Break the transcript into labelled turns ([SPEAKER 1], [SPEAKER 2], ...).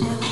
[SPEAKER 1] Yeah.